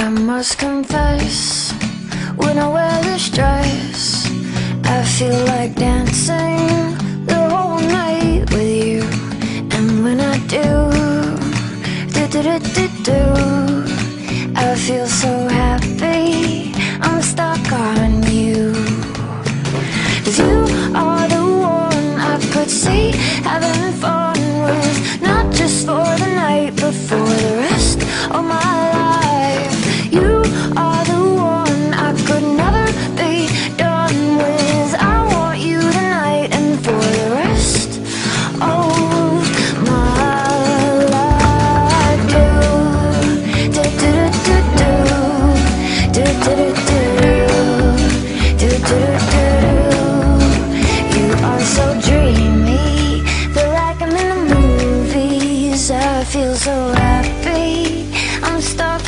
I must confess, when I wear this dress, I feel like dancing. feel so happy. I'm stuck.